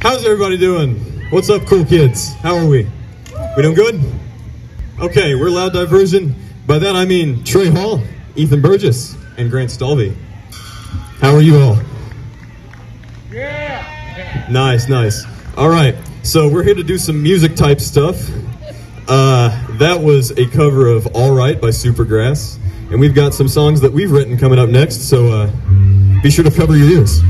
How's everybody doing? What's up, cool kids? How are we? We doing good? Okay, we're Loud Diversion. By that I mean Trey Hall, Ethan Burgess, and Grant Stalvey. How are you all? Yeah! Nice, nice. All right, so we're here to do some music type stuff. Uh, that was a cover of All Right by Supergrass. And we've got some songs that we've written coming up next, so uh, be sure to cover your ears.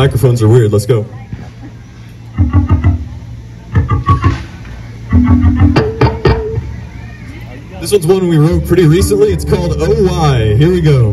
Microphones are weird. Let's go. This one's one we wrote pretty recently. It's called Why. Here we go.